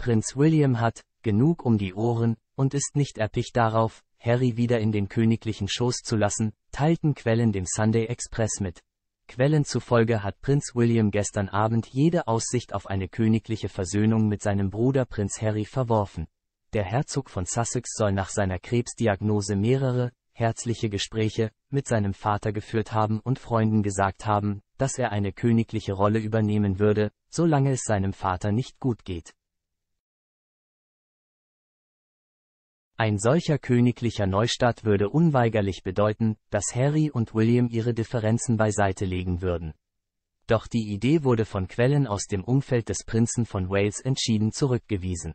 Prinz William hat, genug um die Ohren, und ist nicht erpicht darauf, Harry wieder in den königlichen Schoß zu lassen, teilten Quellen dem Sunday Express mit. Quellen zufolge hat Prinz William gestern Abend jede Aussicht auf eine königliche Versöhnung mit seinem Bruder Prinz Harry verworfen. Der Herzog von Sussex soll nach seiner Krebsdiagnose mehrere, herzliche Gespräche mit seinem Vater geführt haben und Freunden gesagt haben, dass er eine königliche Rolle übernehmen würde, solange es seinem Vater nicht gut geht. Ein solcher königlicher Neustart würde unweigerlich bedeuten, dass Harry und William ihre Differenzen beiseite legen würden. Doch die Idee wurde von Quellen aus dem Umfeld des Prinzen von Wales entschieden zurückgewiesen.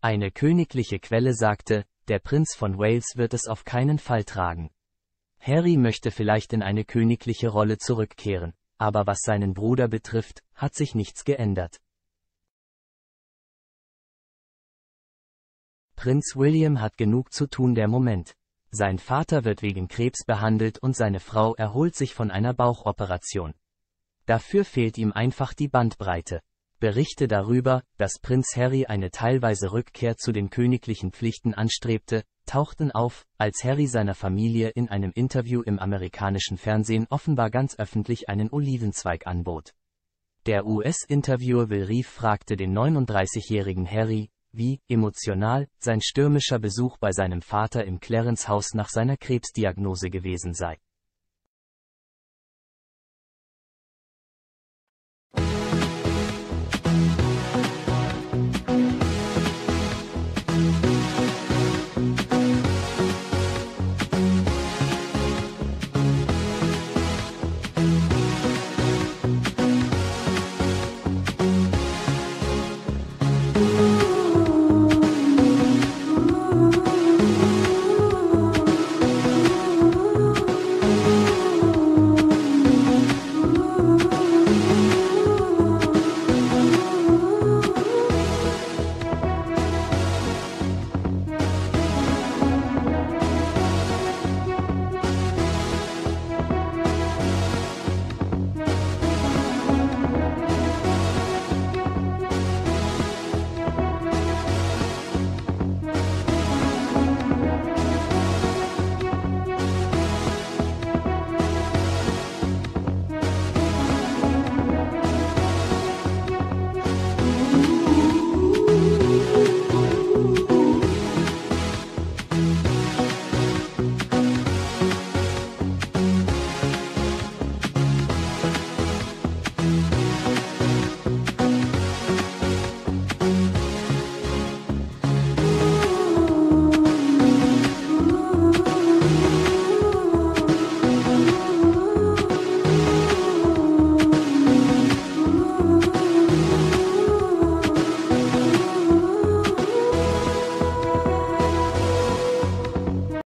Eine königliche Quelle sagte, der Prinz von Wales wird es auf keinen Fall tragen. Harry möchte vielleicht in eine königliche Rolle zurückkehren, aber was seinen Bruder betrifft, hat sich nichts geändert. Prinz William hat genug zu tun der Moment. Sein Vater wird wegen Krebs behandelt und seine Frau erholt sich von einer Bauchoperation. Dafür fehlt ihm einfach die Bandbreite. Berichte darüber, dass Prinz Harry eine teilweise Rückkehr zu den königlichen Pflichten anstrebte, tauchten auf, als Harry seiner Familie in einem Interview im amerikanischen Fernsehen offenbar ganz öffentlich einen Olivenzweig anbot. Der US-Interviewer Will Reef fragte den 39-jährigen Harry, wie emotional sein stürmischer Besuch bei seinem Vater im Clarence Haus nach seiner Krebsdiagnose gewesen sei.